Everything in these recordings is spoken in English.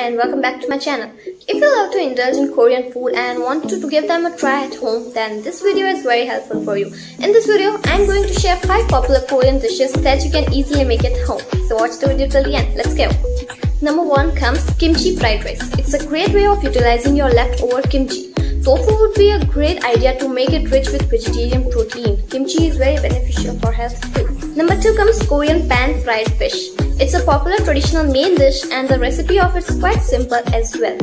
and welcome back to my channel. If you love to indulge in Korean food and want to, give them a try at home, then this video is very helpful for you. In this video, I am going to share 5 popular Korean dishes that you can easily make at home. So watch the video till the end. Let's go. Number 1 comes kimchi fried rice. It's a great way of utilizing your leftover kimchi. Tofu would be a great idea to make it rich with vegetarian protein. Kimchi is very beneficial for health too. Number 2 comes Korean pan fried fish. It's a popular traditional main dish and the recipe of it is quite simple as well.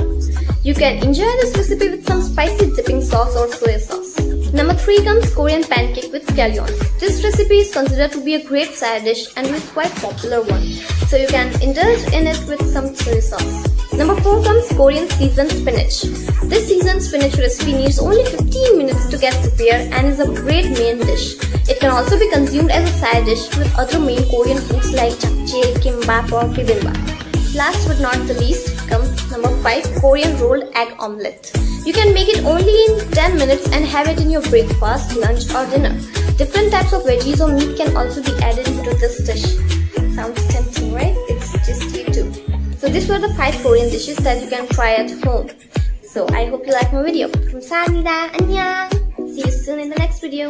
You can enjoy this recipe with some spicy dipping sauce or soy sauce. Number 3 comes Korean pancake with scallions. This recipe is considered to be a great side dish and is quite popular one. So you can indulge in it with some soy sauce. Number 4 comes Korean seasoned spinach. This seasoned spinach recipe needs only 15 minutes to get prepared and is a great main dish. It can also be consumed as a side dish with other main Korean foods like japchae, kimbap or bibimbap. Last but not the least comes number 5 Korean rolled egg omelette. You can make it only in 10 minutes and have it in your breakfast, lunch or dinner. Different types of veggies or meat can also be added into this dish. So these were the 5 Korean dishes that you can try at home. So I hope you like my video. 감사합니다. 안녕. See you soon in the next video.